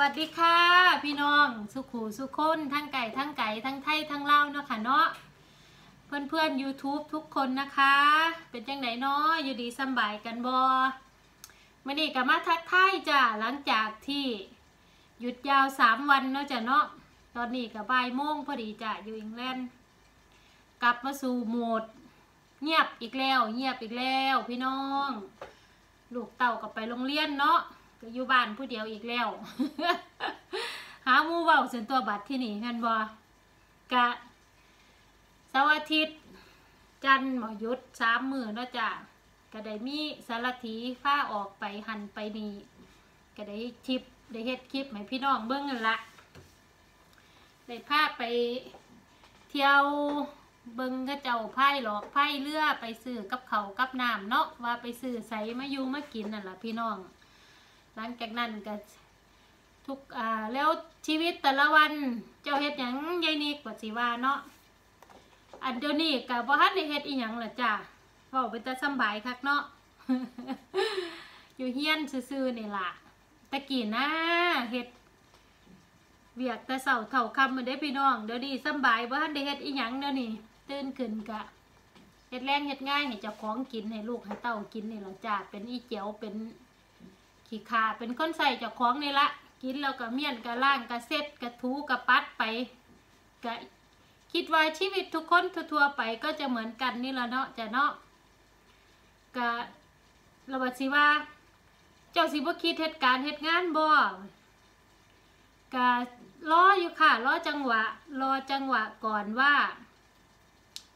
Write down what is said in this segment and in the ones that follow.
วัสดีค่ะ พี่น้องสุขูสุขคนทั้งไก่ทั้งไก่ทั้งไทยทั้งเล่าเนาะค่ะเนาะเพื่อนเพื่อน YouTube ทุกคนนะคะ เป็นจังไหนเนาะอยู่ดีสบายกันบอมื่อนี้กับมาทักทายจ้ะหลังจากที่หยุดยาวสามวันเนาะจ้ะเนาะตอนนี้กับบ่ายโมงพอดีจ้ะอยู่อังกฤษกลับมาสู่โหมด เงียบอีกแล้ว เงียบอีกแล้ว พี่น้อง ลูกเต่ากับไปโรงเรียนเนาะ ก็อยู่บ้านผู้เดียวอีกแล้ว หาหมูเว้าส่วนตัวบัตรที่นี่กันบอกะเสาร์อาทิตย์ จันหมอยุดสามมือเนาะจ้ะก็ได้มีสารถีฟ้าออกไปหันไปนี่ก็ได้คลิปได้เฮ็ดคลิปให้พี่น้องเบิ่งกันละได้พาไปเที่ยวเบิ่งก็เจ้าไพ่หลอกไพ่เรือไปซื้อกับเขากับน้ำเนาะว่าไปซื้อใส่มาอยู่มากินนั่นแหละพี่น้อง หลังจากนั้นก็ทุกอ่าแล้วชีวิตแต่ละวันเจ้าเฮ็ดหยังยายนิกว่าสิว่าเนาะอันเดี๋ยวนี้ก็บ่ทันได้เฮ็ดอีหยังล่ะจ้ะเว้าเป็นตาสบายคักเนาะอยู่เฮียนซื่อๆนี่ล่ะตะกี้นะเฮ็ดเวียกแต่เช้าเท่าคำมาได้พี่น้องเดี๋ยวนี้สบายบ่ทันได้เฮ็ดอีหยังเดี๋ยวนี้ตื่นขึ้นกะเฮ็ดแรงเฮ็ดง่ายให้เจ้าของกินให้ลูกให้เต้ากินนี่ล่ะจ้ะเป็นอีเจียวเป็น ขี้ขาเป็นคนใส่เจ้าของนี่ละกินแล้วก็เมียนก็ล่างก็เซ็ดก็ถูก็ปัดไปก็คิดว่าชีวิตทุกคนทั่วๆไปก็จะเหมือนกันนี่ละเนาะจะเนาะก็ระบาดสิว่า เจ้าสิบ่คิดเหตุการณ์เหตุงานบ่ก็รออยู่ค่ะรอจังหวะ รอจังหวะก่อนว่า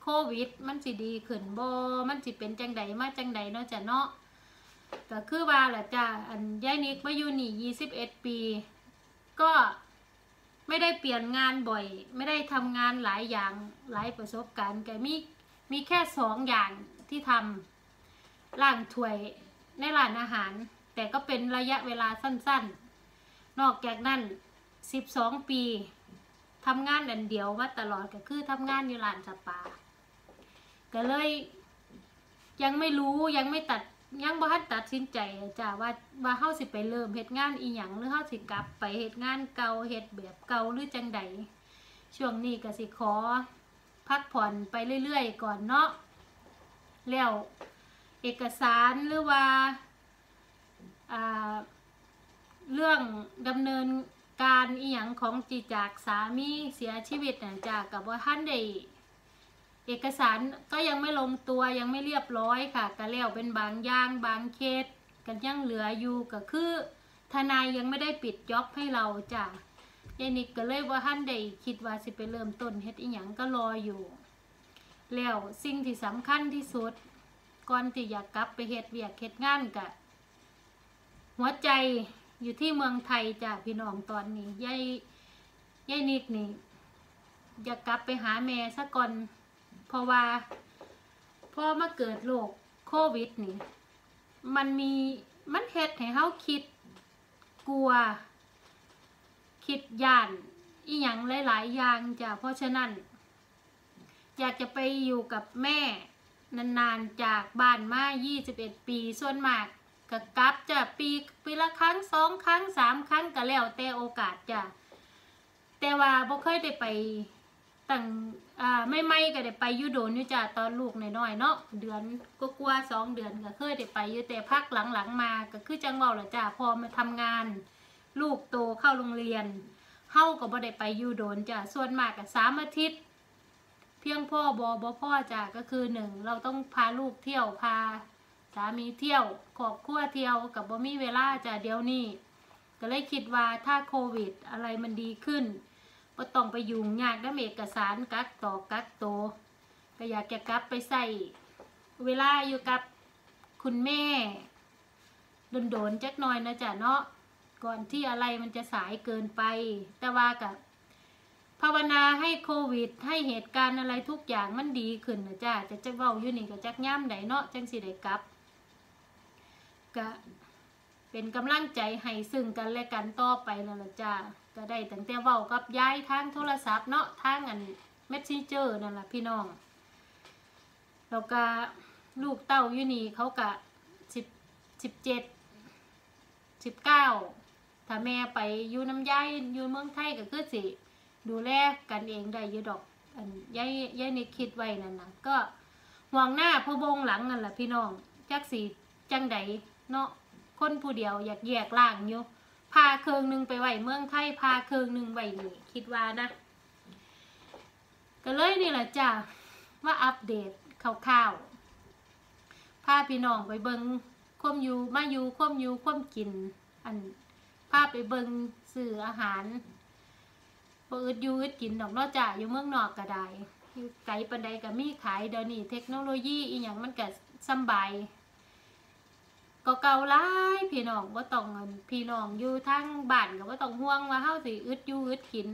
โควิด มันสิดีขึ้นบ่มันสิเป็นจังใดมาจังใดเนาะจะเนาะ ก็คือว่าแหละจ้าอันยายนิกมาอยู่นี่ยี่สิบเอ็ดปี ก็ไม่ได้เปลี่ยนงานบ่อย ไม่ได้ทำงานหลายอย่างหลายประสบการณ์แกมีมีแค่สองอย่างที่ทำล่างถ้วยในร้านอาหาร แต่ก็เป็นระยะเวลาสั้นๆ นอกจากนั้นสิบสองปีทำงานอันเดียวมาตลอดก็คือทำงานอยู่ร้านสปาก็เลยยังไม่รู้ยังไม่ตัด ยังบ่ทันตัดสินใจจ้าว่าว่าเฮาสิไปเริ่มเฮ็ดงานอีหยังหรือเฮาสิกลับไปเฮ็ดงานเก่าเฮ็ดแบบเก่าหรือจังใดช่วงนี้ก็สิขอ พักผ่อนไปเรื่อยๆก่อนเนาะแล้วเอกสารหรือว่าเรื่องดำเนินการอีหยังของจีจากสามีเสียชีวิตน่ะจ้ากับว่าท่านได้ เอกสารก็ยังไม่ลงตัวยังไม่เรียบร้อยค่ะก็แล้วเป็นบางอย่างบางเคสกันยังเหลืออยู่ก็คือ ทนายยังไม่ได้ปิดจ็อบให้เราจ้ะยายนิกก็เลยว่าท่านได้คิดว่าสิไปเริ่มต้นเฮ็ดอีหยังก็รออยู่ แล้วสิ่งที่สำคัญที่สุด ก่อนที่อยากกลับไปเฮ็ดเวียกเฮ็ดงานกะหัวใจอยู่ที่เมืองไทยจ้ะพี่น้องตอนนี้ยายยายนิกนี่อยากกลับไปหาแม่ซะก่อน เพราะว่าพอมาเกิดโรคโควิดนี่ มันมีมันเฮ็ดให้เฮาคิดกลัว คิดย่านอีหยังหลาย ๆ อย่างจ้ะเพราะฉะนั้น อยากจะไปอยู่กับแม่นาน ๆ จากบ้านมา 21 ปี ส่วนมากก็กลับจะปีปีละครั้งสองครั้งสามครั้งก็แล้วแต่โอกาสจ้ะแต่ว่าบ่เคยได้ไป ตั้งอ่าไม่ไม่ก็ได้ไปยูโดนยู่จ้ะตอนลูกน้อยๆเนาะเดือนก็กลัวสองเดือนก็เคยได้ไปยูแต่พักหลังๆมาก็คือจังเว่าละจ้ะพอมาทำงาน ลูกโตเข้าโรงเรียนเฮาก็บ่ได้ไปยูโดนจ้ะส่วนมากก็สามอาทิตย์ เพียงพ่อบอบ่พ่อจ้ะก็คือหนึ่งเราต้องพาลูกเที่ยวพาสามีเที่ยวครอบครัวเที่ยวกับบ่มีเวลาจ้ะเดี๋ยวนี้ก็เลยคิดว่าถ้าโควิดอะไรมันดีขึ้น ก็ต้องไปยุ่งยากกับเอกสารกักต่อกักโต ก็อยากจะกลับไปใส่เวลาอยู่กับคุณแม่โดนๆจักหน่อยนะจ๊ะเนาะก่อนที่อะไรมันจะสายเกินไป แต่ว่ากับภาวนาให้โควิด ให้เหตุการณ์อะไรทุกอย่างมันดีขึ้นนะจ๊ะจะจะเว้าอยู่นี่ก็จักย่ำไดเนาะจังสิได้กลับก็ เป็นกำลังใจให้ซึ่งกันและกันต่อไปแล้วล่ะจ้าก็ได้ตั้งแต่เว้ากับยายทางโทรศัพท์เนาะทางอัน Messenger นั่นแหละพี่น้องแล้วก็ลูกเต้าอยู่นี่เขากะสิบสิบเจ็ดสิบเก้าถ้าแม่ไปอยู่น้ำยายอยู่เมืองไทยก็คือสิดูแลกันเองได้อยู่ดอกอันยายยายนี่คิดไว้นั่นนะก็ห่วงหน้าพะวงหลังนั่นแหละพี่น้องจักสีจังใดเนาะ คนผู้เดียวอยากแยกล่างอยู่พาเครื่องหนึ่งไปไหวเมืองไทยพาเครื่องหนึ่งไว้นี่คิดว่านะก็เลยนี่แหละจ้ะว่าอัปเดตคร่าวๆพาพี่น้องไปเบิงควมอยู่มาอยู่ควมอยู่ควมกิน อันพาไปเบิงสื่ออาหารบอึดอยู่อึดกินดอกนอกจากอยู่เมืองนอกก็ได้ไกลปันใดก็มีขายเดี๋ยวนี้เทคโนโลยีอีหยังมันก็สบาย ก็เก่าหลายพี่น้องว่าต้องเงินพี่น้องอยู่ทางบ้านก็ว่าต้องห่วงว่าเฮาสิอึดอยู่อึดกิน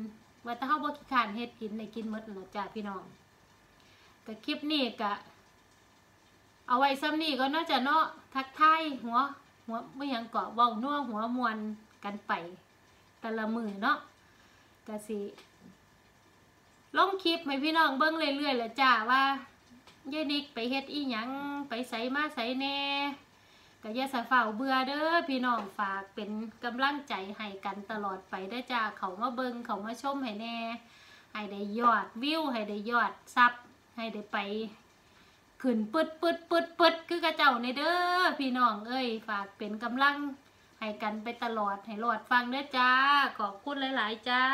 ว่าถ้าเฮาบ่ขี้คร้านเฮ็ดกินได้กินหมดนั่นล่ะจ้าพี่น้องก็คลิปนี้ก็เอาไว้ซ้ำนี้ก็น่าจะเนาะทักทายหัว หัวไม่ยังเกาะเว้านัวหัวมวนกันไป แต่ละมือเนาะก็สิลงคลิปให้พี่น้องเบิ่งเรื่อยๆแหละจ้าว่ายายนิกไปเฮ็ดอีหยังไปไสมาไสแน่ ก็อย่าสะเฝ้าเบื่อเด้อพี่น้องฝากเป็นกำลังใจให้กันตลอดไปได้จ้าเขามาเบิงเขามาชมให้แน่ให้ได้ยอดวิวให้ได้ยอดซับให้ได้ไปขึ้นปึดปึดปึดปึดคือกระเจ้าในเด้อพี่น้องเอ้ยฝากเป็นกำลังให้กันไปตลอดให้รอดฟังเด้อจ้าขอบคุณหลาย ๆ จ้า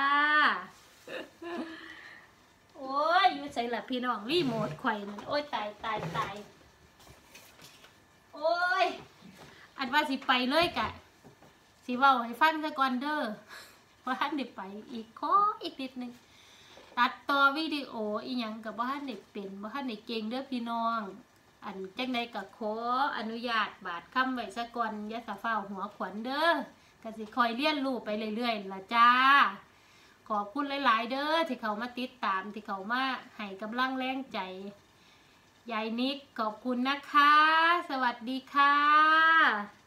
โอ้ยอยู่ใส่ละพี่น้องรีโมทไข่อยนั่นโอ้ยตายตายตายโอ้ย อันว่าสิไปเลยกะสิเว้าให้ฟังซะก่อนเด้อว่าท่านได้ไปอีกขออีกนิดนึงตัดต่อวิดีโออีหยังกับว่าท่านได้เป็นว่าท่านได้เก่งเด้อพี่น้อง อันจังใดก็ขออนุญาตบาดคำไว้ซะก่อนอย่าสะเฝ้าหัวขวัญเด้อก็สิคอยเรียนรู้ไปเรื่อยๆล่ะจ้าขอบคุณหลาย ๆ เด้อที่เขามาติดตามที่เขามาให้กำลังแรงใจ ยายนิกขอบคุณนะคะ สวัสดีค่ะ